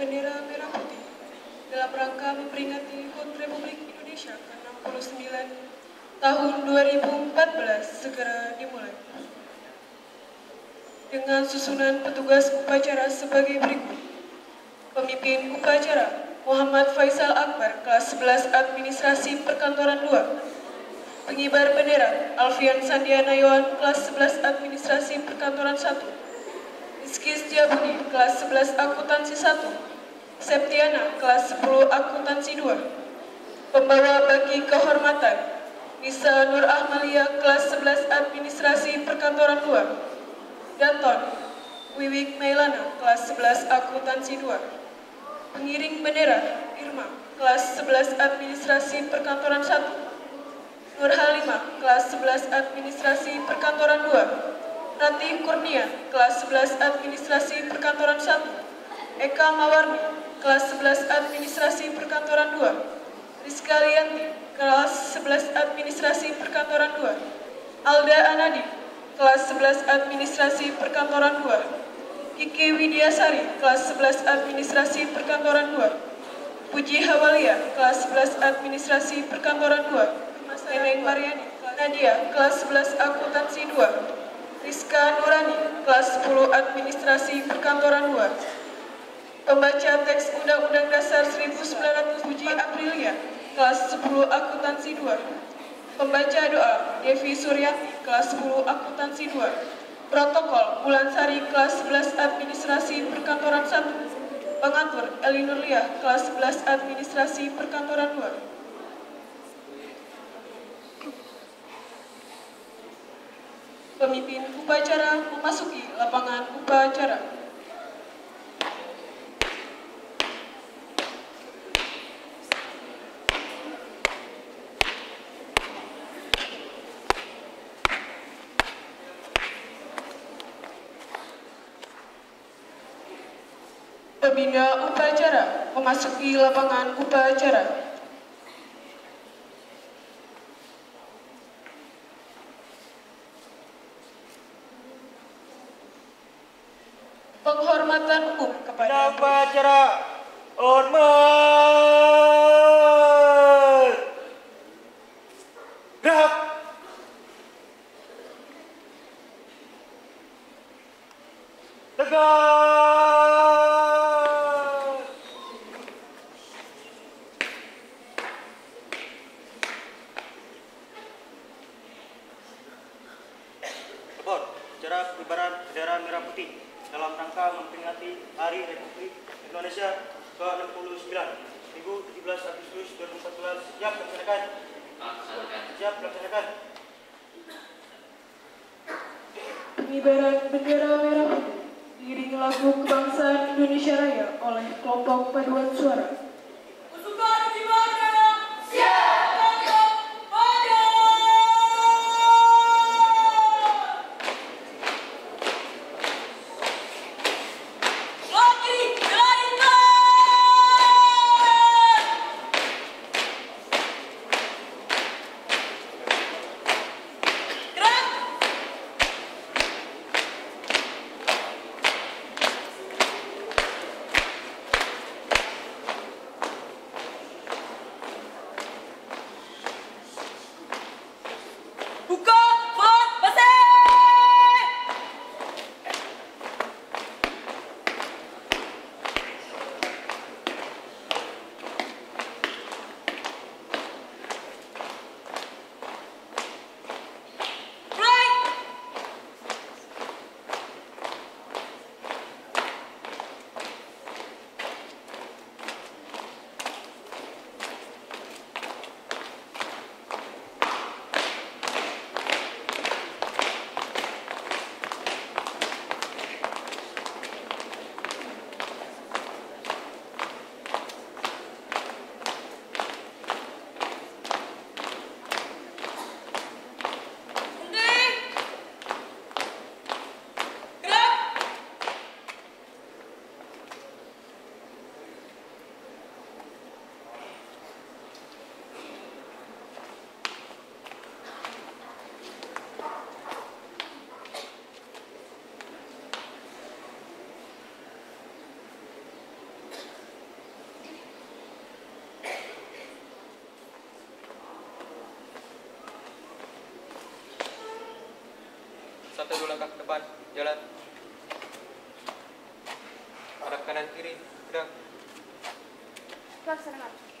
bendera merah putih dalam rangka memperingati HUT Republik Indonesia ke-69 tahun 2014 segera dimulai. Dengan susunan petugas upacara sebagai berikut. Pemimpin upacara Muhammad Faisal Akbar kelas 11 Administrasi Perkantoran 2. Pengibar bendera Alfian Sandiana Yohan kelas 11 Administrasi Perkantoran 1. Rizky Setiabudi, kelas 11 akuntansi 1. Septiana, kelas 10 akuntansi 2. Pembawa bagi kehormatan, Nisa Nur Ahmalia, kelas 11 administrasi perkantoran 2. Danton, Wiwik Mailana, kelas 11 akuntansi 2. Pengiring bendera, Irma, kelas 11 administrasi perkantoran 1. Nur Halimah, kelas 11 administrasi perkantoran 2. Rati Kurnia, kelas 11 Administrasi Perkantoran 1. Eka Mawarni, kelas 11 Administrasi Perkantoran 2. Rizka Lianti, kelas 11 Administrasi Perkantoran 2. Alda Anadi, kelas 11 Administrasi Perkantoran 2. Kiki Widiasari, kelas 11 Administrasi Perkantoran 2. Puji Hawalia, kelas 11 Administrasi Perkantoran 2. Neneng Mariani, Nadia, kelas 11 Akuntansi 2. Rizka Nurani, kelas 10 Administrasi Perkantoran 2. Pembaca teks Undang-Undang Dasar 1907 Aprilia, kelas 10 Akuntansi 2. Pembaca doa Devi Suryati, kelas 10 Akuntansi 2. Protokol Bulan Sari, kelas 11 Administrasi Perkantoran 1. Pengatur Eli Nurliah, kelas 11 Administrasi Perkantoran 2. Pemimpin upacara memasuki lapangan upacara. Pembina upacara memasuki lapangan upacara. Penghormatan umum kepada upacara hormat. Gerak. Tegak. Kebon, acara pengibaran bendera merah putih dalam rangka memperingati Hari Republik Indonesia ke-69 Minggu 17 Agustus 2014 siap laksanakan siap laksanakan pengibaran bendera merah diiringi lagu kebangsaan Indonesia Raya oleh kelompok paduan suara. atau dua langkah ke depan, jalan. Arah kanan kiri, gerak. Laksanakan.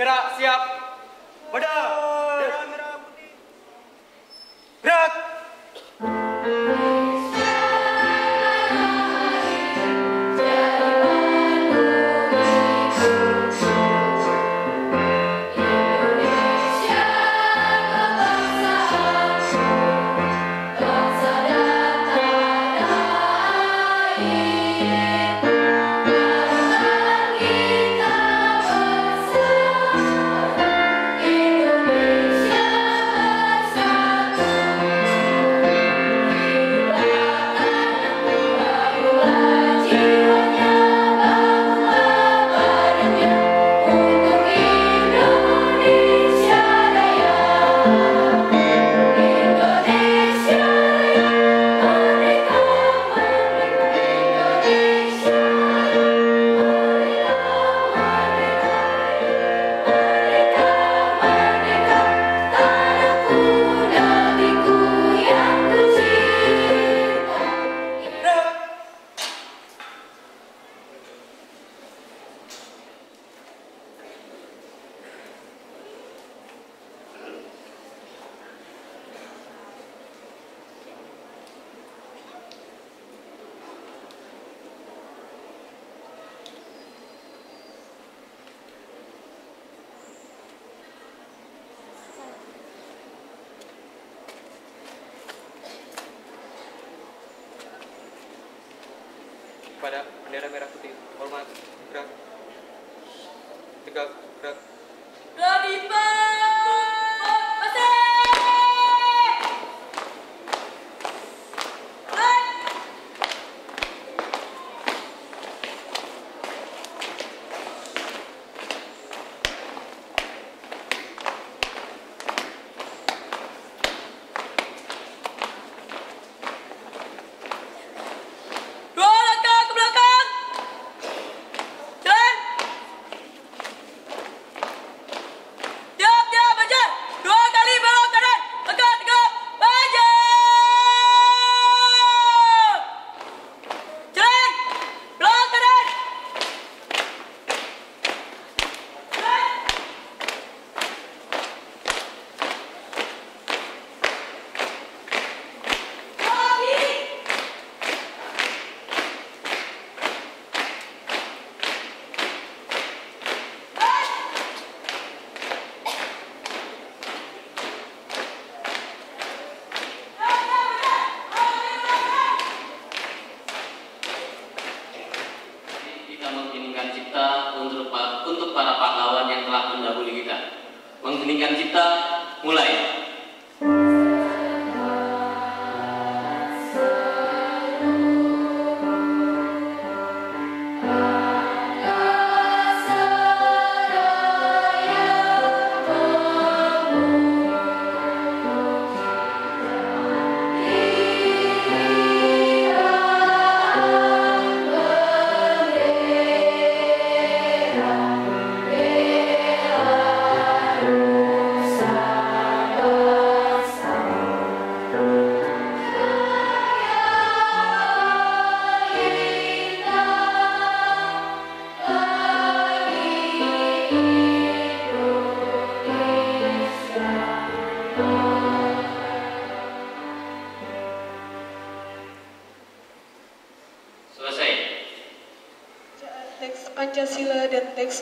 gerak siap. Bedah.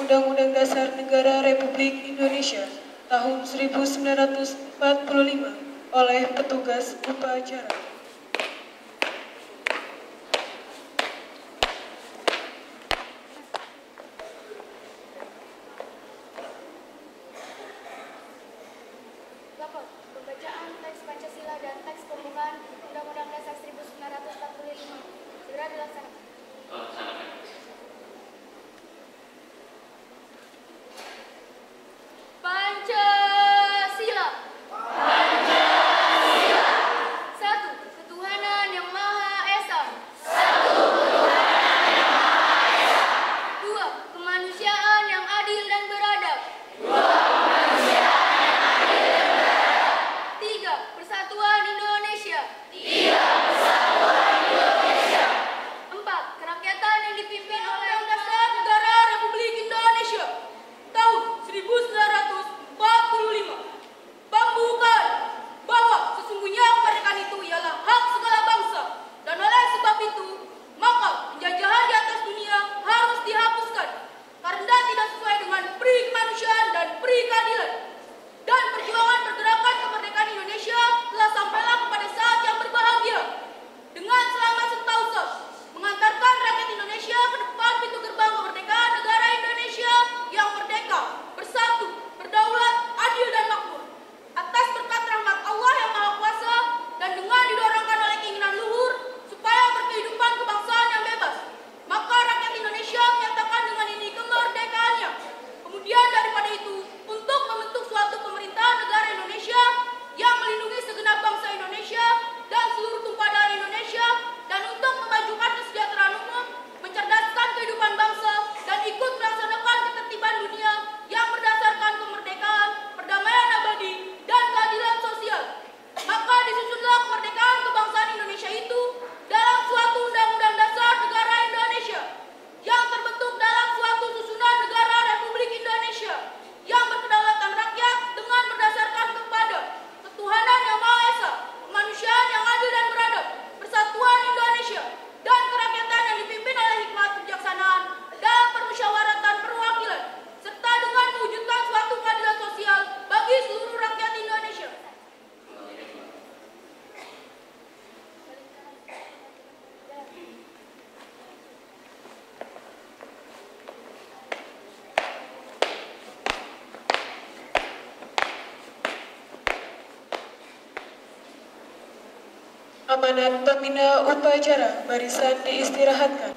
Undang-Undang Dasar Negara Republik Indonesia tahun 1945 oleh petugas upacara. dan pembina upacara barisan diistirahatkan.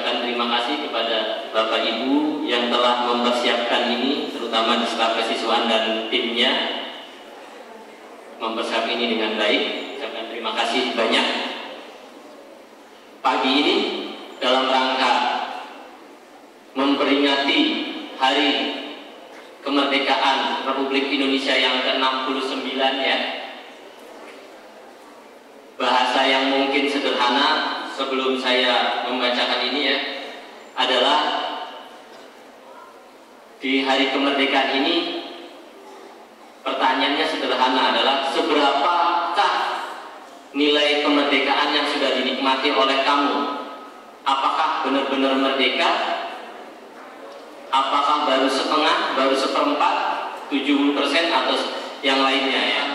mengucapkan terima kasih kepada Bapak Ibu yang telah mempersiapkan ini, terutama di staf kesiswaan dan timnya mempersiapkan ini dengan baik. Ucapkan terima kasih banyak. Pagi ini dalam rangka memperingati hari kemerdekaan Republik Indonesia yang ke-69 ya. Bahasa yang mungkin sederhana sebelum saya membacakan ini ya adalah di hari kemerdekaan ini pertanyaannya sederhana adalah seberapakah nilai kemerdekaan yang sudah dinikmati oleh kamu? Apakah benar-benar merdeka? Apakah baru setengah, baru seperempat, 70% atau yang lainnya ya?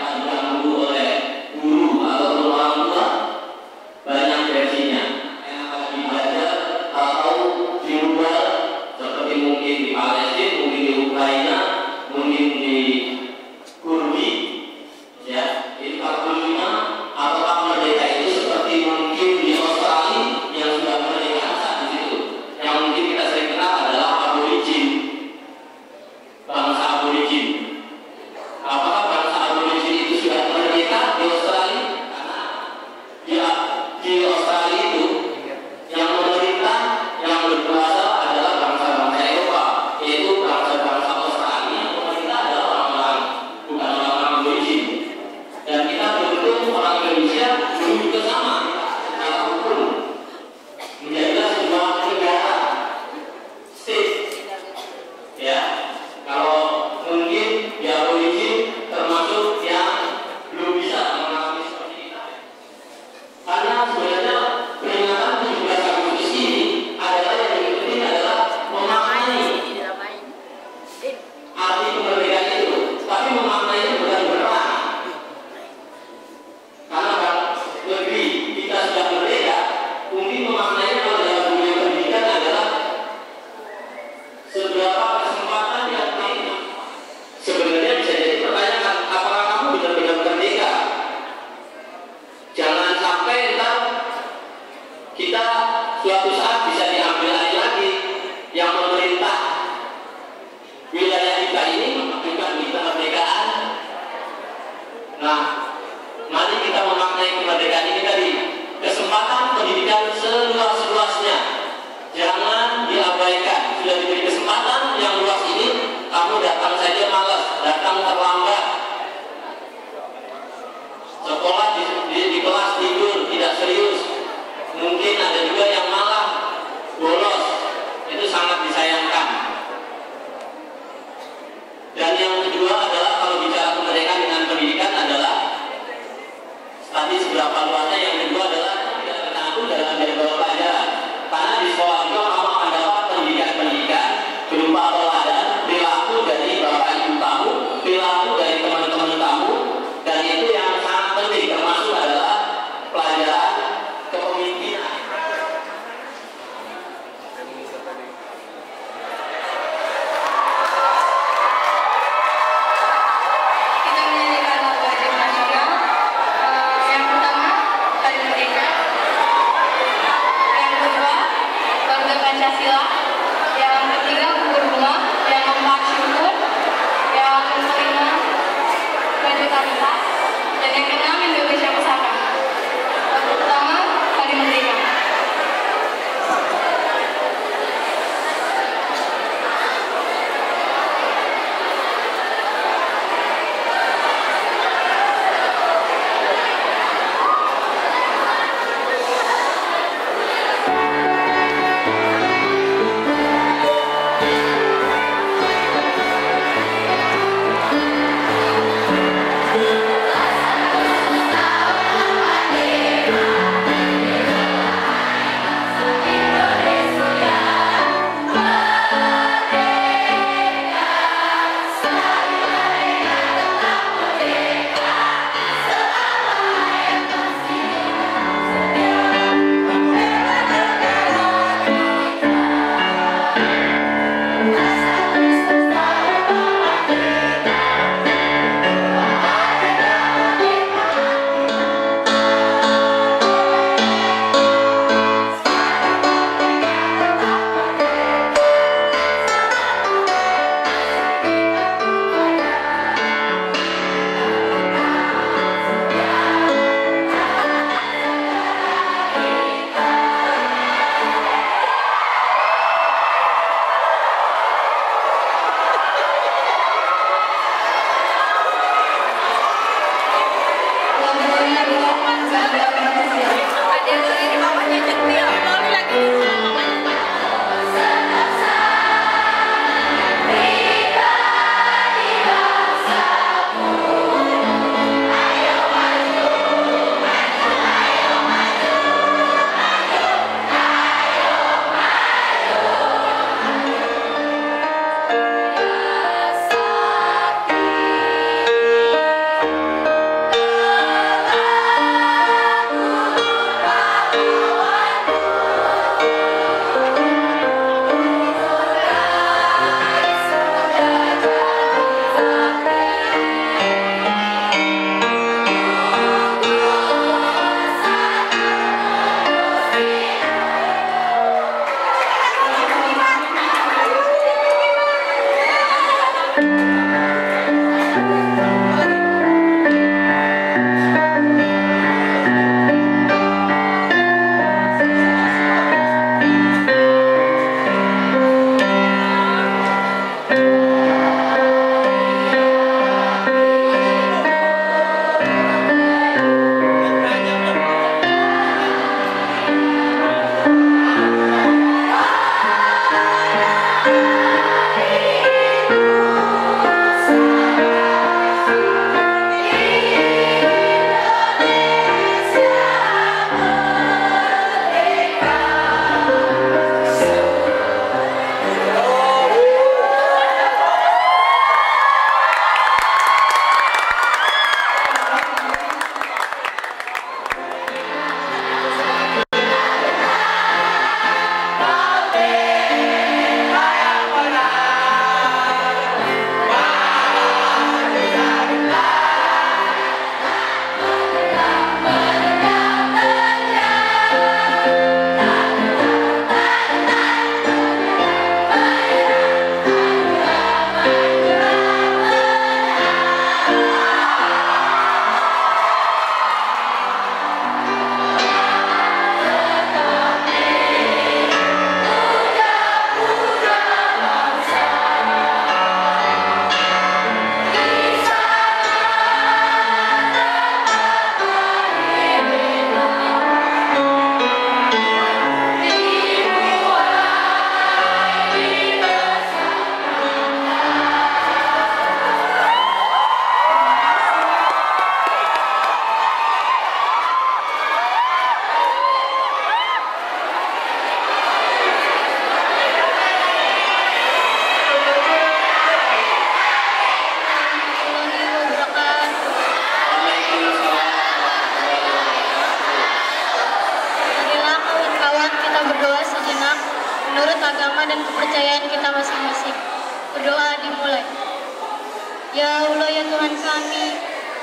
Allah ya Tuhan kami,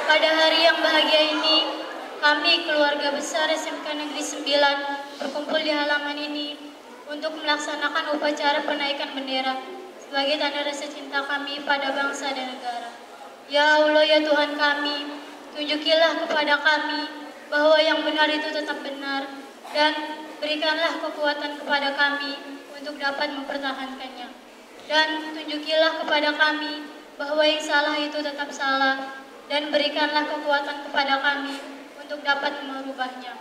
pada hari yang bahagia ini, kami keluarga besar SMK Negeri 9 berkumpul di halaman ini untuk melaksanakan upacara penaikan bendera sebagai tanda rasa cinta kami pada bangsa dan negara. Ya Allah ya Tuhan kami, tunjukilah kepada kami bahwa yang benar itu tetap benar dan berikanlah kekuatan kepada kami untuk dapat mempertahankannya. Dan tunjukilah kepada kami bahwa yang salah itu tetap salah dan berikanlah kekuatan kepada kami untuk dapat merubahnya.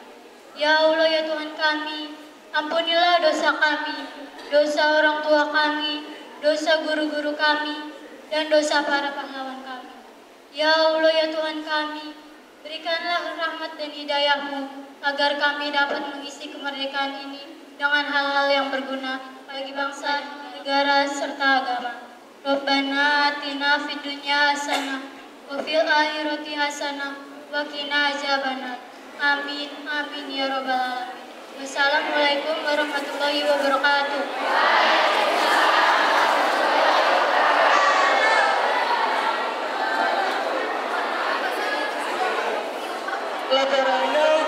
Ya Allah ya Tuhan kami, ampunilah dosa kami, dosa orang tua kami, dosa guru-guru kami, dan dosa para pahlawan kami. Ya Allah ya Tuhan kami, berikanlah rahmat dan hidayahmu agar kami dapat mengisi kemerdekaan ini dengan hal-hal yang berguna bagi bangsa, negara, serta agama. Rabbana atina fid dunya hasanah wa fil akhirati hasanah wa qina azabannar. Amin amin ya rabbal alamin. Wassalamualaikum warahmatullahi wabarakatuh. Laporannya